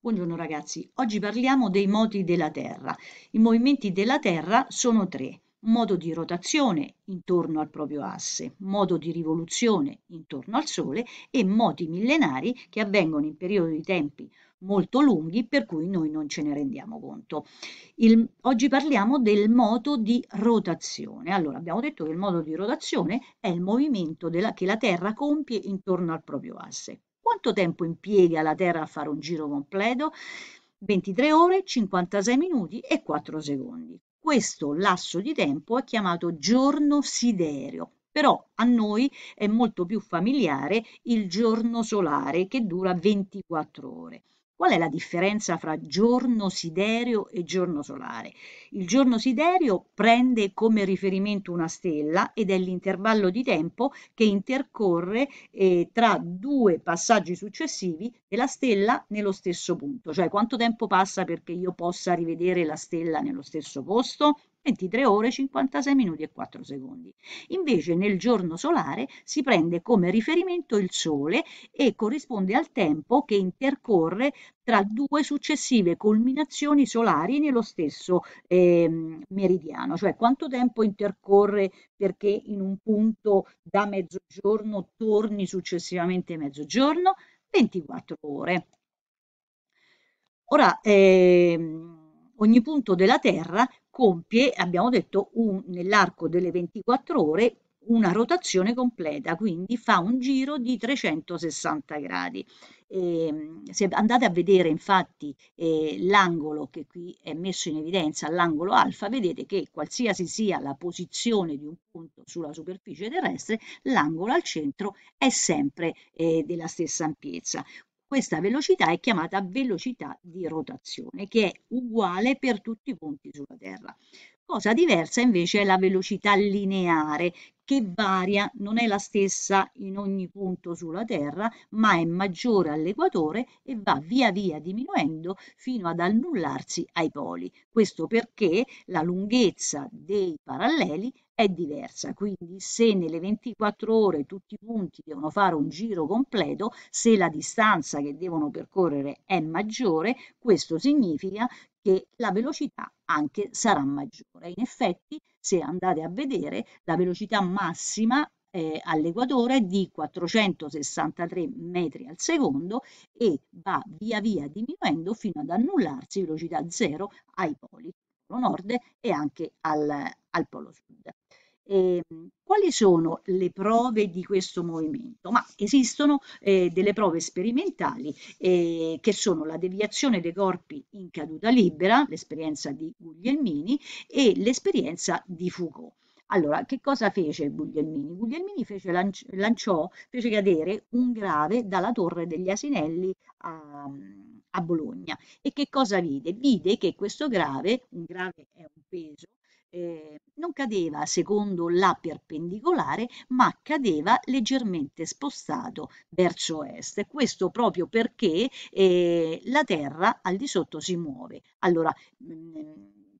Buongiorno ragazzi, oggi parliamo dei moti della Terra. I movimenti della Terra sono tre. Modo di rotazione intorno al proprio asse, modo di rivoluzione intorno al Sole e moti millenari che avvengono in periodi di tempi molto lunghi per cui noi non ce ne rendiamo conto. Il, oggi parliamo del modo di rotazione. Allora, abbiamo detto che il modo di rotazione è il movimento della, che la Terra compie intorno al proprio asse. Quanto tempo impiega la Terra a fare un giro completo? 23 ore, 56 minuti e 4 secondi. Questo lasso di tempo è chiamato giorno sidereo, però a noi è molto più familiare il giorno solare che dura 24 ore. Qual è la differenza fra giorno sidereo e giorno solare? Il giorno sidereo prende come riferimento una stella ed è l'intervallo di tempo che intercorre eh, tra due passaggi successivi della stella nello stesso punto, cioè quanto tempo passa perché io possa rivedere la stella nello stesso posto? 23 ore, 56 minuti e 4 secondi. Invece nel giorno solare si prende come riferimento il Sole e corrisponde al tempo che intercorre tra due successive culminazioni solari nello stesso eh, meridiano, cioè quanto tempo intercorre perché in un punto da mezzogiorno torni successivamente mezzogiorno? 24 ore. Ora, ehm, ogni punto della Terra compie, abbiamo detto, nell'arco delle 24 ore una rotazione completa, quindi fa un giro di 360 gradi. Eh, se andate a vedere infatti eh, l'angolo che qui è messo in evidenza, l'angolo alfa, vedete che qualsiasi sia la posizione di un punto sulla superficie terrestre, l'angolo al centro è sempre eh, della stessa ampiezza. Questa velocità è chiamata velocità di rotazione, che è uguale per tutti i punti sulla Terra. Cosa diversa invece è la velocità lineare, che varia, non è la stessa in ogni punto sulla Terra, ma è maggiore all'equatore e va via via diminuendo fino ad annullarsi ai poli. Questo perché la lunghezza dei paralleli è diversa, quindi se nelle 24 ore tutti i punti devono fare un giro completo, se la distanza che devono percorrere è maggiore, questo significa che la velocità anche sarà maggiore. In effetti, se andate a vedere, la velocità massima eh, all'equatore è di 463 metri al secondo e va via via diminuendo fino ad annullarsi velocità zero ai poli, polo nord e anche al, al polo sud. Eh, quali sono le prove di questo movimento? Ma esistono eh, delle prove sperimentali eh, che sono la deviazione dei corpi in caduta libera, l'esperienza di Guglielmini e l'esperienza di Foucault. Allora, che cosa fece Guglielmini? Guglielmini fece, lanciò, fece cadere un grave dalla torre degli Asinelli a, a Bologna. E che cosa vide? Vide che questo grave, un grave è un peso, eh, non cadeva secondo la perpendicolare, ma cadeva leggermente spostato verso est. Questo proprio perché eh, la Terra al di sotto si muove. Allora, mh, mm,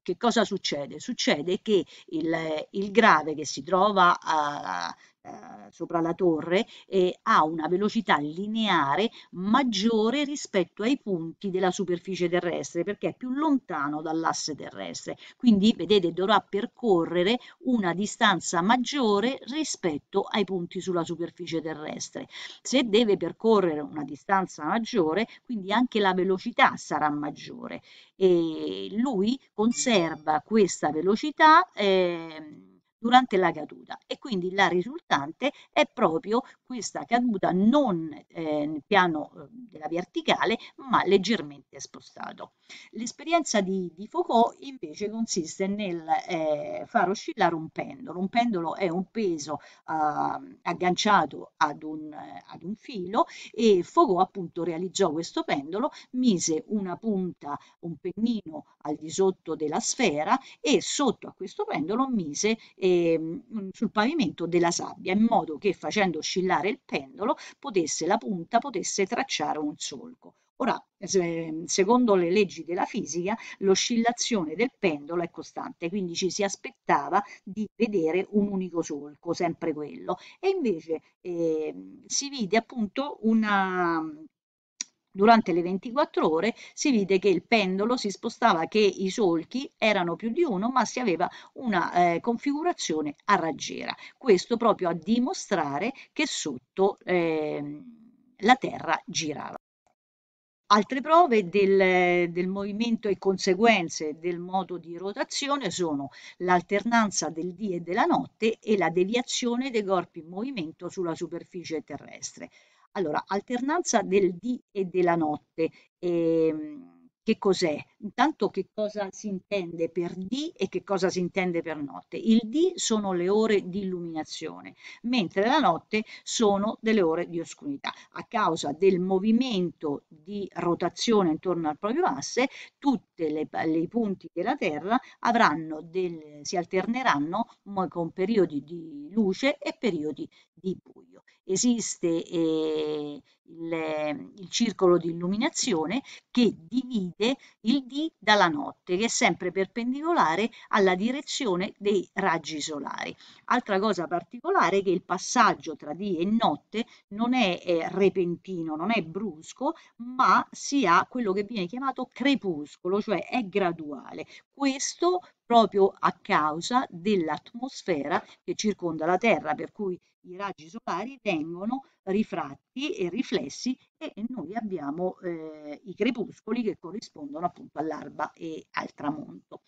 che cosa succede? Succede che il, il grave che si trova a, eh, sopra la torre e ha una velocità lineare maggiore rispetto ai punti della superficie terrestre perché è più lontano dall'asse terrestre. Quindi, vedete, dovrà percorrere una distanza maggiore rispetto ai punti sulla superficie terrestre. Se deve percorrere una distanza maggiore, quindi anche la velocità sarà maggiore e lui conserva questa velocità eh, durante la caduta. E quindi la risultante è proprio questa caduta non eh, piano eh, della verticale ma leggermente spostato. L'esperienza di, di, Foucault invece consiste nel eh, far oscillare un pendolo. Un pendolo è un peso eh, agganciato ad un, ad un filo e Foucault appunto realizzò questo pendolo, mise una punta, un pennino al di sotto della sfera e sotto a questo pendolo mise eh, sul pavimento della sabbia in modo che facendo oscillare il pendolo potesse la punta potesse tracciare un solco. Ora, secondo le leggi della fisica, l'oscillazione del pendolo è costante, quindi ci si aspettava di vedere un unico solco, sempre quello. E invece eh, si vide appunto una, Durante le 24 ore si vide che il pendolo si spostava, che i solchi erano più di uno, ma si aveva una eh, configurazione a raggiera. Questo proprio a dimostrare che sotto eh, la Terra girava. Altre prove del, del, movimento e conseguenze del modo di rotazione sono l'alternanza del dì e della notte e la deviazione dei corpi in movimento sulla superficie terrestre. Allora, alternanza del dì e della notte. Ehm, che cos'è? Intanto che cosa si intende per dì e che cosa si intende per notte. Il dì sono le ore di illuminazione, mentre la notte sono delle ore di oscurità. A causa del movimento di rotazione intorno al proprio asse, tutti i punti della Terra del, si alterneranno con periodi di luce e periodi di buio. Esiste eh, il, il circolo di illuminazione che divide il D dalla notte, che è sempre perpendicolare alla direzione dei raggi solari. Altra cosa particolare è che il passaggio tra D e notte non è eh, repentino, non è brusco, ma si ha quello che viene chiamato crepuscolo, cioè è graduale. Questo proprio a causa dell'atmosfera che circonda la Terra, per cui i raggi solari vengono rifratti e riflessi e noi abbiamo eh, i crepuscoli che corrispondono appunto all'alba e al tramonto.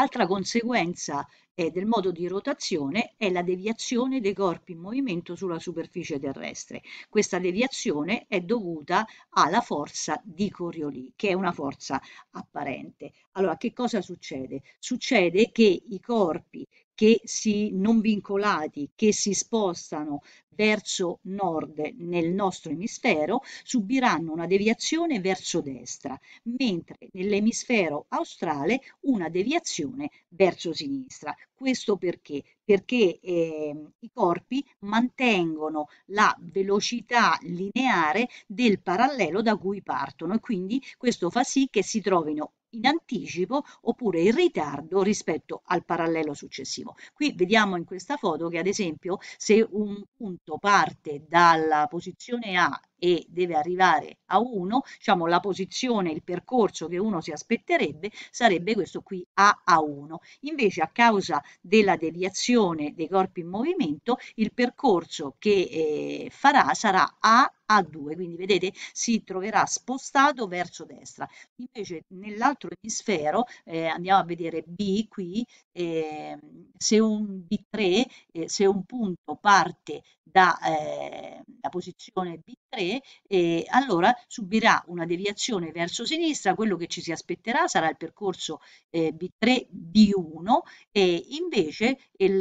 Altra conseguenza eh, del modo di rotazione è la deviazione dei corpi in movimento sulla superficie terrestre. Questa deviazione è dovuta alla forza di Coriolis, che è una forza apparente. Allora, che cosa succede? Succede che i corpi che si non vincolati che si spostano verso nord nel nostro emisfero subiranno una deviazione verso destra, mentre nell'emisfero australe una deviazione verso sinistra. Questo perché? Perché eh, i corpi mantengono la velocità lineare del parallelo da cui partono e quindi questo fa sì che si trovino in anticipo oppure in ritardo rispetto al parallelo successivo. Qui vediamo in questa foto che ad esempio se un punto parte dalla posizione A e deve arrivare a 1, diciamo la posizione, il percorso che uno si aspetterebbe sarebbe questo qui A a 1. Invece a causa della deviazione dei corpi in movimento il percorso che eh, farà sarà A a 2, quindi vedete si troverà spostato verso destra. Invece nell'altro emisfero, eh, andiamo a vedere B qui, eh, se un B3, eh, se un punto parte da eh, la posizione B3, eh, allora subirà una deviazione verso sinistra, quello che ci si aspetterà sarà il percorso eh, B3-B1 e invece il,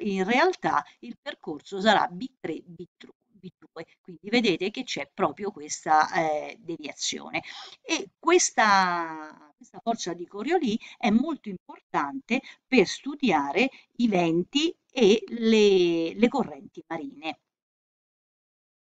in realtà il percorso sarà B3-B2. B2. Quindi vedete che c'è proprio questa eh, deviazione e questa, questa forza di Coriolis è molto importante per studiare i venti e le, le correnti marine.